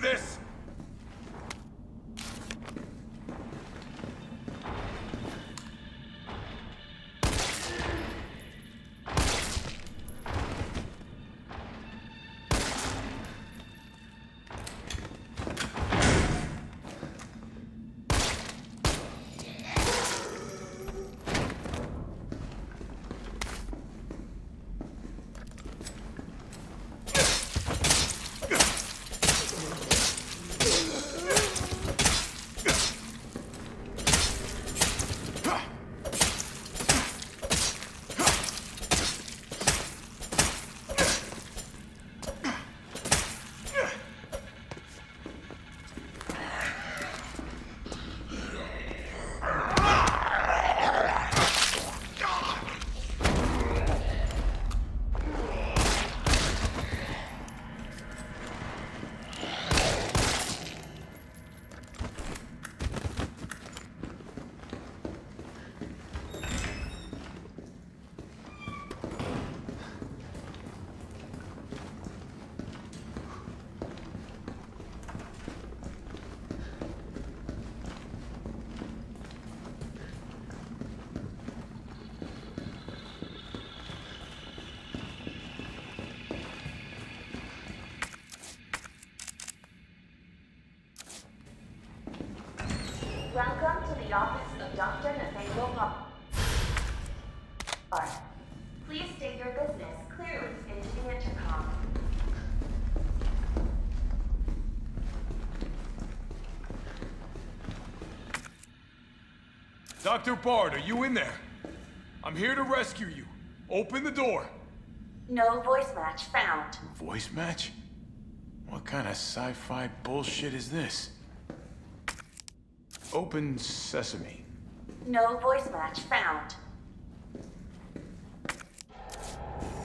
this! Dr. Bard, are you in there? I'm here to rescue you. Open the door. No voice match found. Voice match? What kind of sci-fi bullshit is this? Open sesame. No voice match found.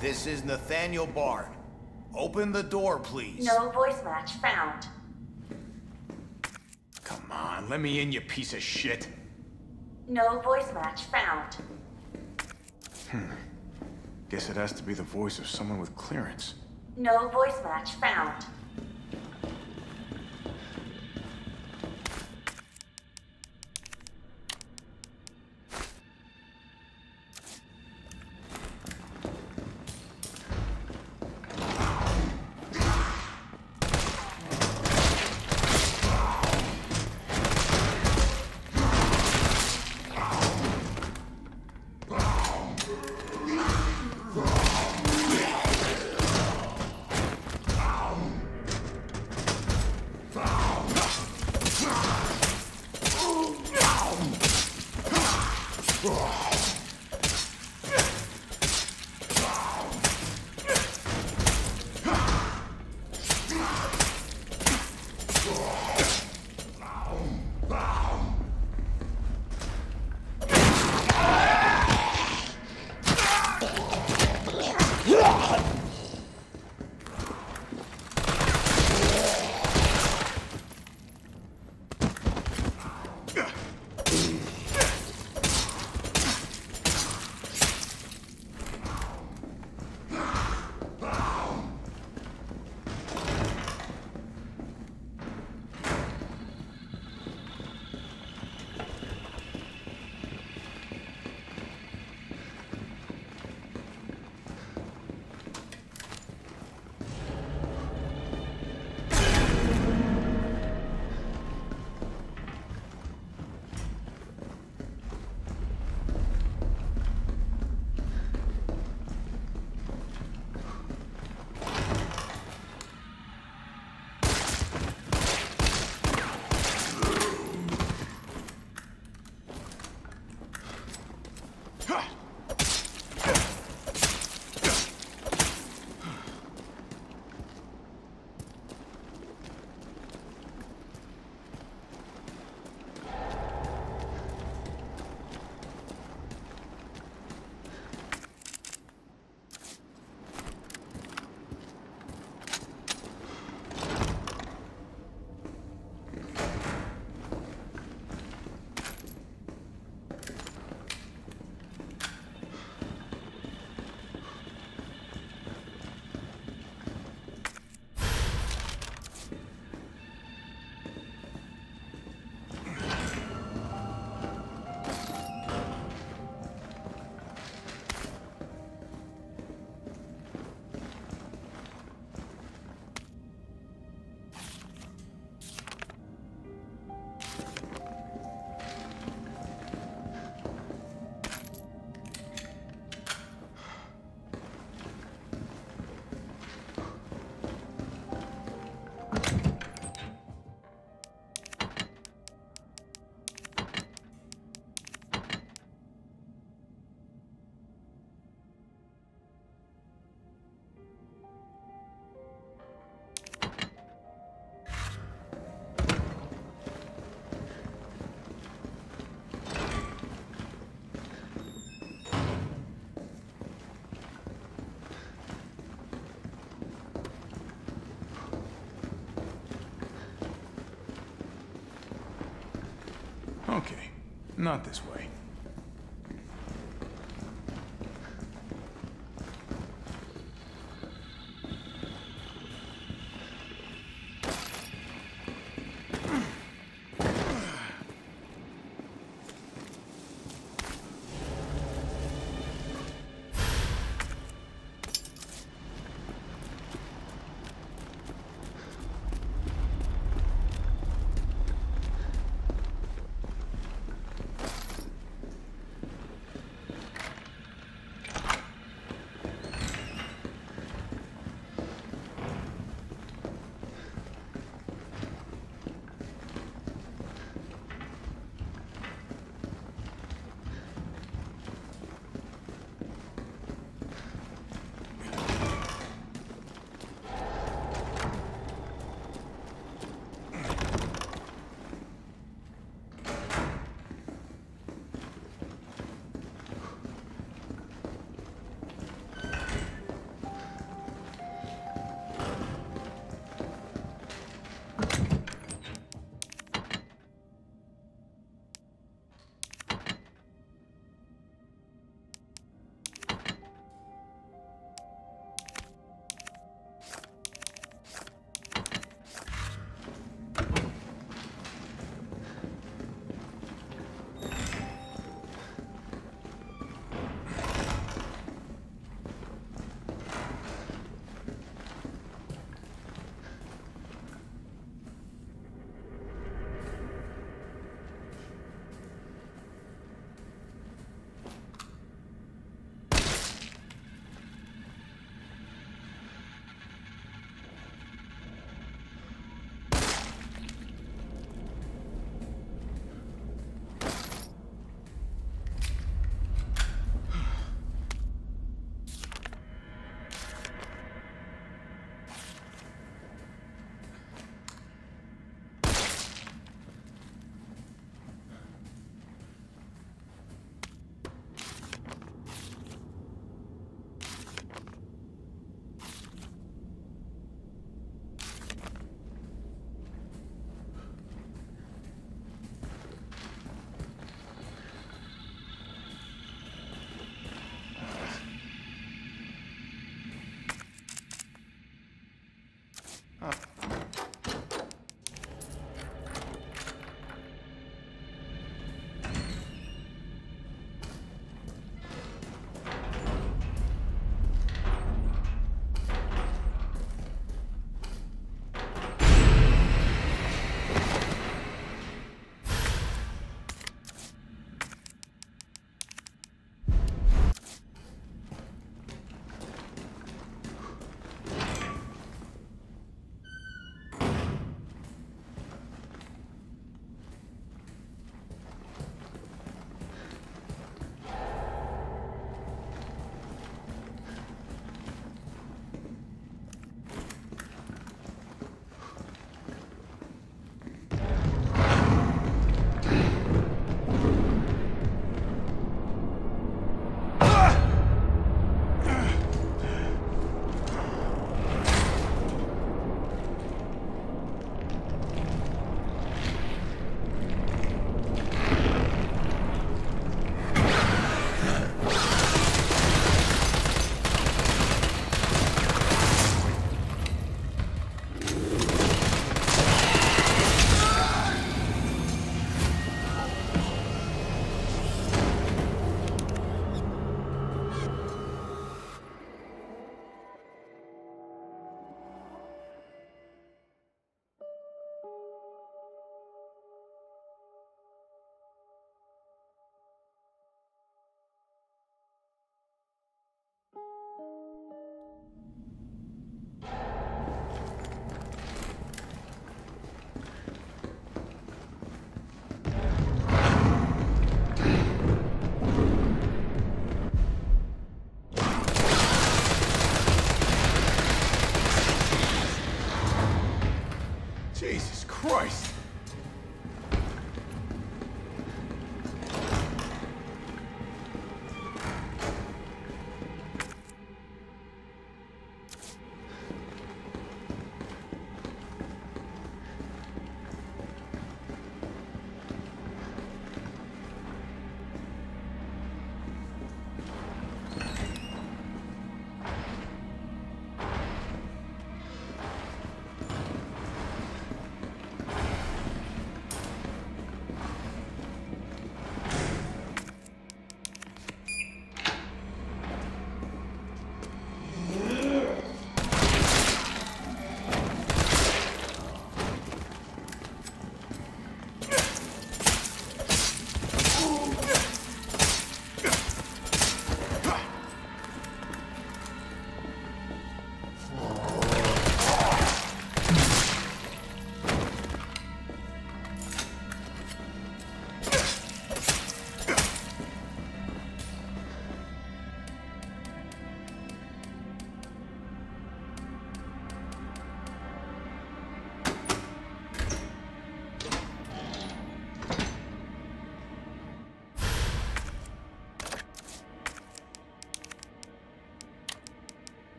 This is Nathaniel Bard. Open the door, please. No voice match found. Come on, let me in, you piece of shit. No voice match found. Hmm. Guess it has to be the voice of someone with clearance. No voice match found. Oh. Not this way.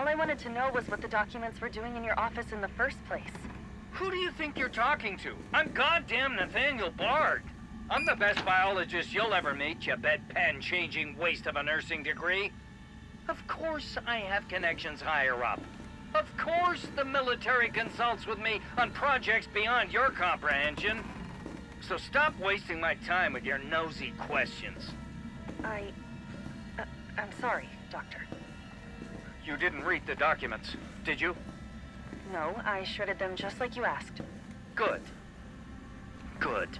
All I wanted to know was what the documents were doing in your office in the first place. Who do you think you're talking to? I'm goddamn Nathaniel Bard. I'm the best biologist you'll ever meet, you bedpan-changing waste of a nursing degree. Of course I have connections higher up. Of course the military consults with me on projects beyond your comprehension. So stop wasting my time with your nosy questions. I... Uh, I'm sorry, Doctor. You didn't read the documents, did you? No, I shredded them just like you asked. Good. Good.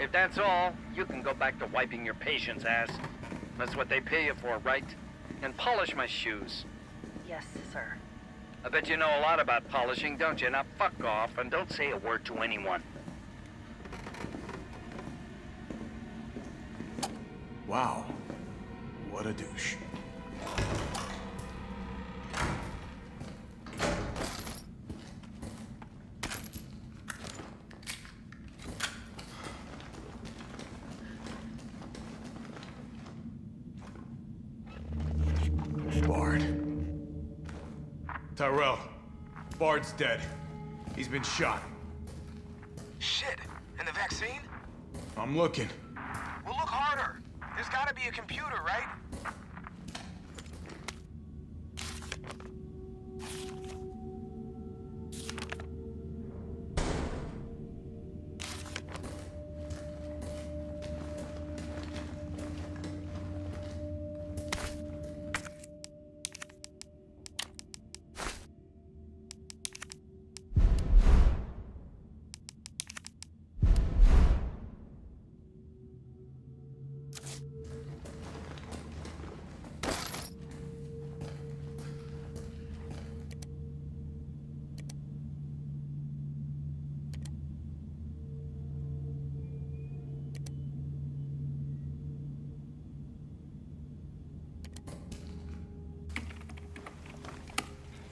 If that's all, you can go back to wiping your patient's ass. That's what they pay you for, right? And polish my shoes. Yes, sir. I bet you know a lot about polishing, don't you? Now fuck off and don't say a word to anyone. Wow. What a douche. Dead. He's been shot. Shit. And the vaccine? I'm looking.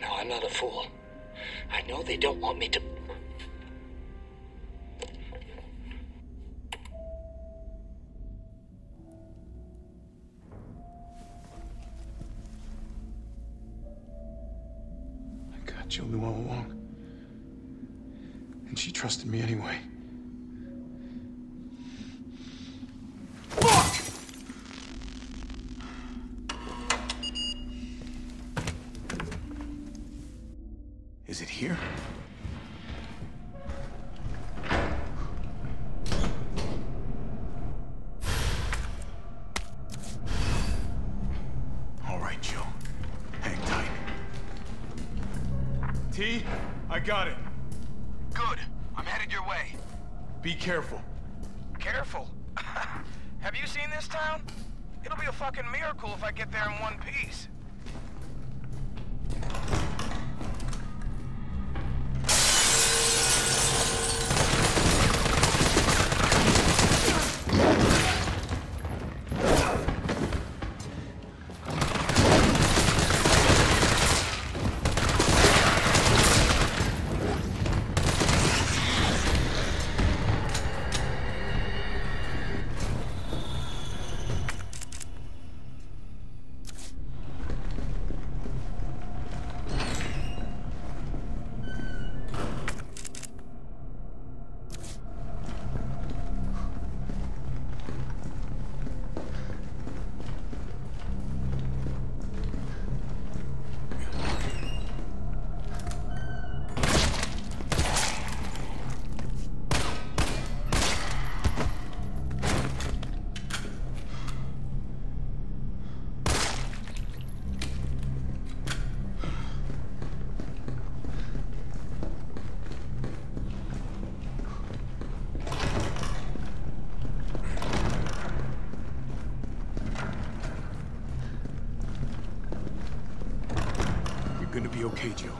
No, I'm not a fool. I know they don't want me to. I got Julie all along. And she trusted me anyway. Is it here? All right, Joe. Hang tight. T, I got it. Good. I'm headed your way. Be careful. Careful. Have you seen this town? It'll be a fucking miracle if I get there in one piece. You're gonna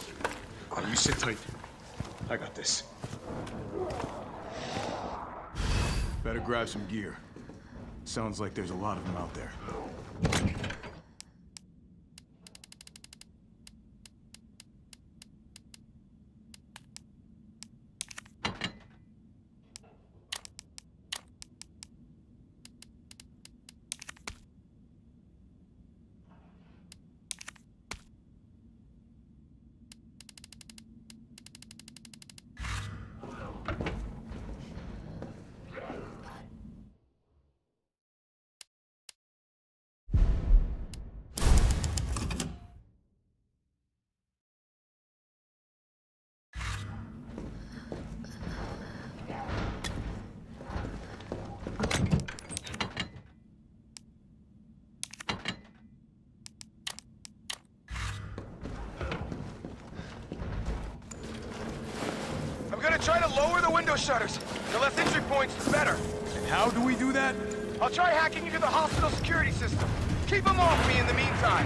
Oh, you sit tight. I got this. Better grab some gear. Sounds like there's a lot of them out there. Try to lower the window shutters. The less entry points, the better. And how do we do that? I'll try hacking into the hospital security system. Keep them off me in the meantime.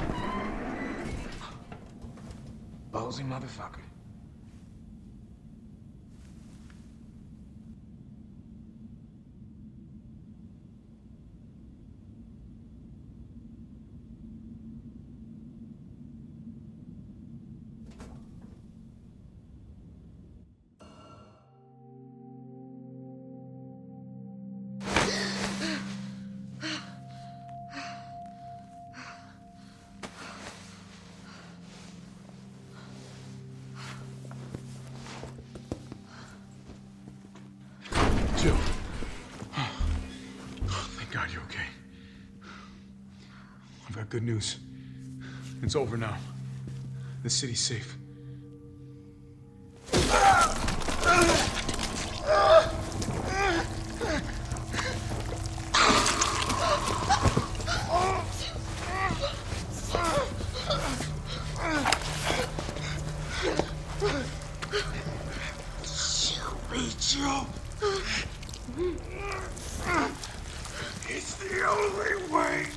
Ballsy motherfucker. Good news. It's over now. The city's safe. Joe. It's the only way.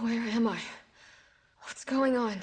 Where am I? What's going on?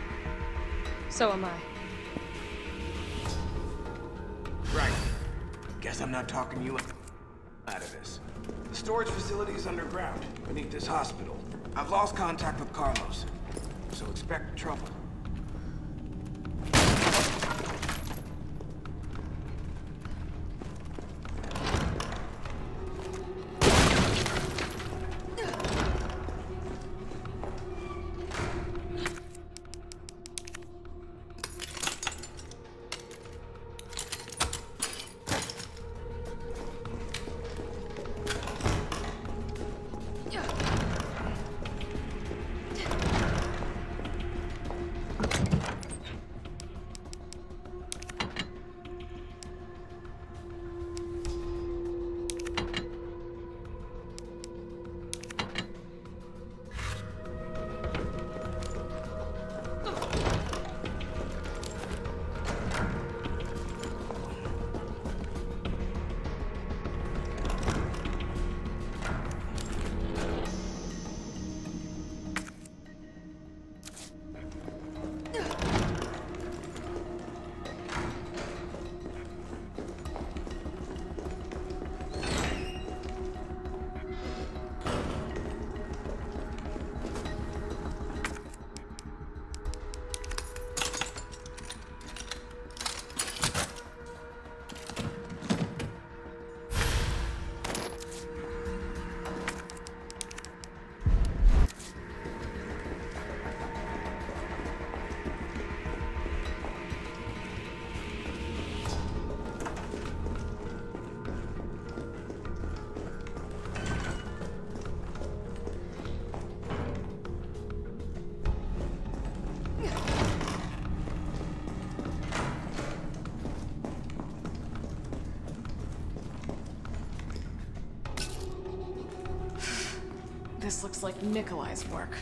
So am I. Right. Guess I'm not talking you out of this. The storage facility is underground, beneath this hospital. I've lost contact with Carlos, so expect trouble. Like Nikolai's work.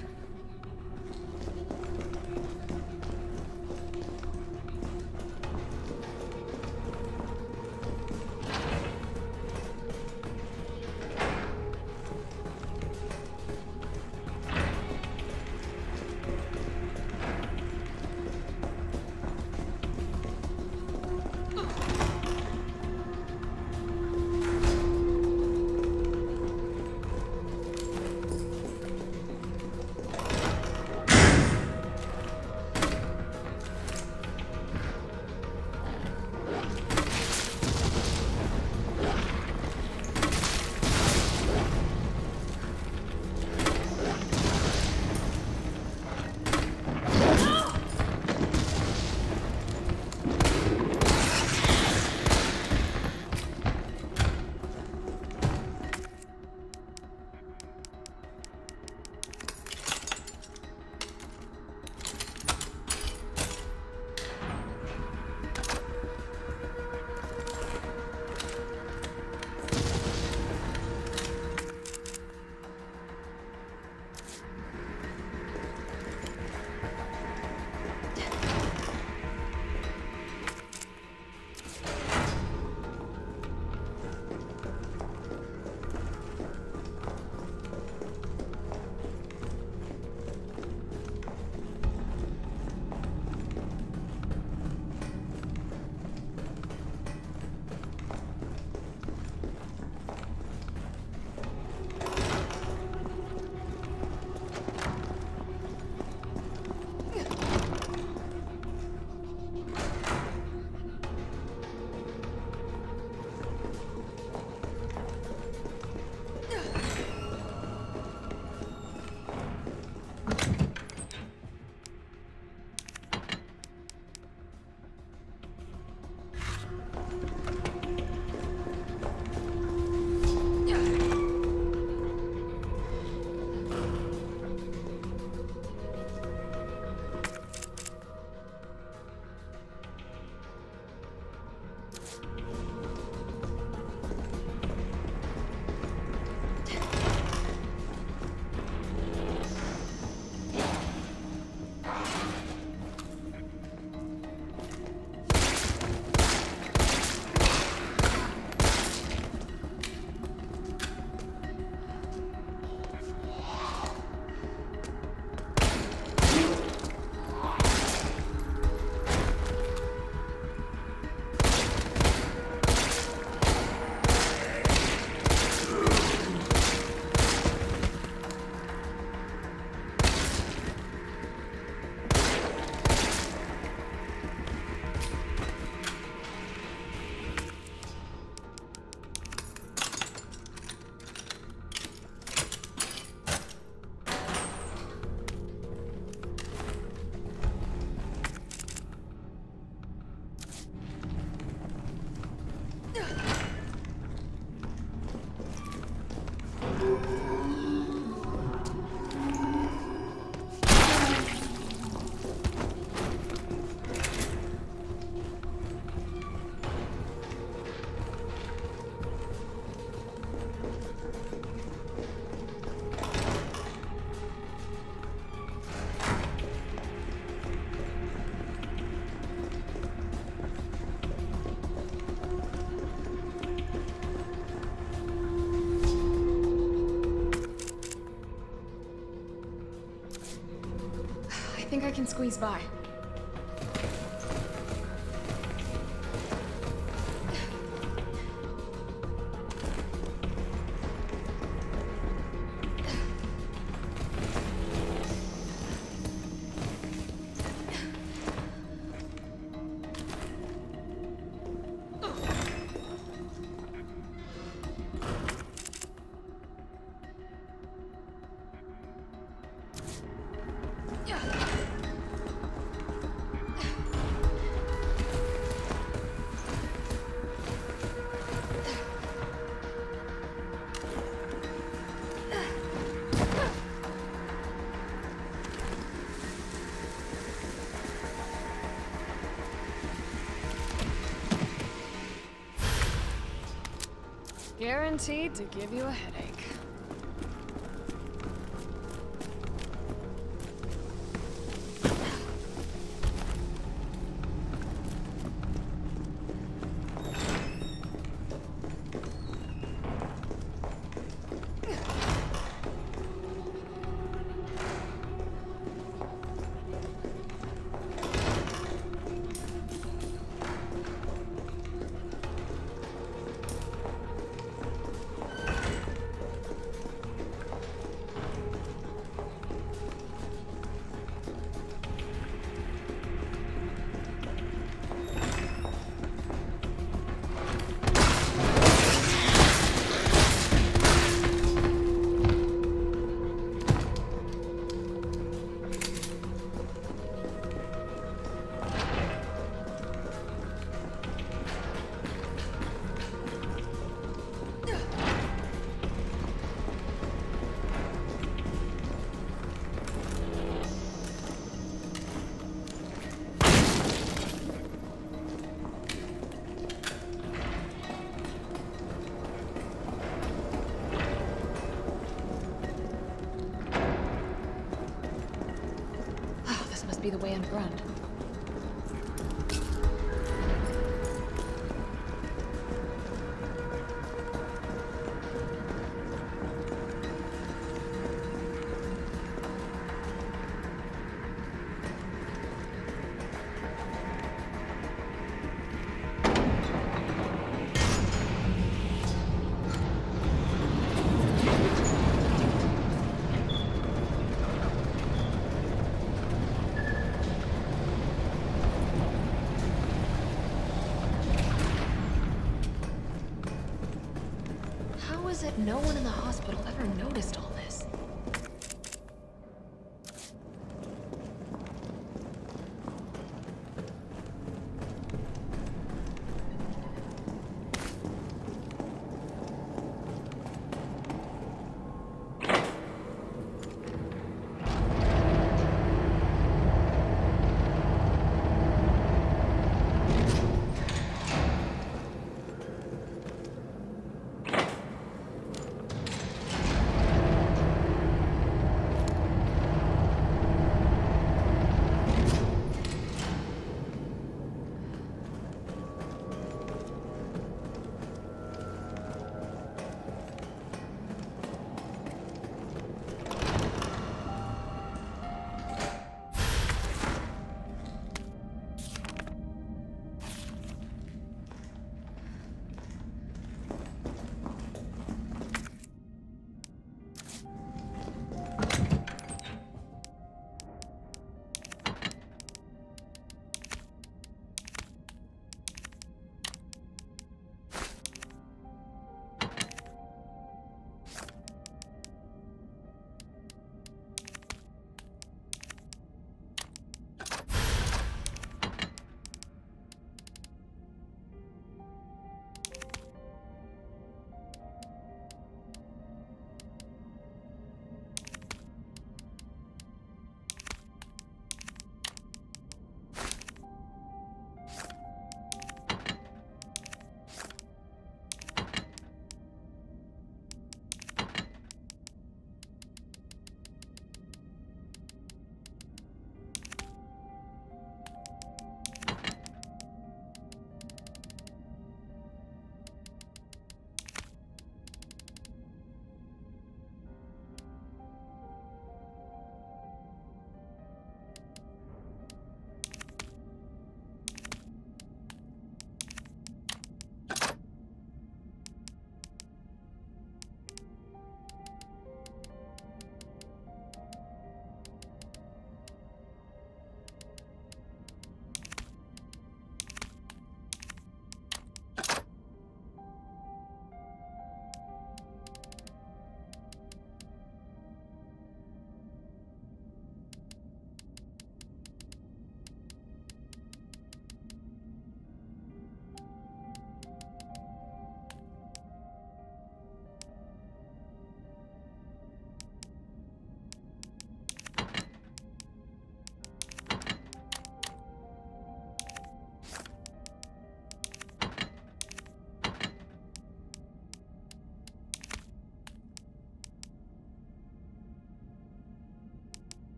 Can squeeze by. Guaranteed to give you a headache. Be the way underground. How no one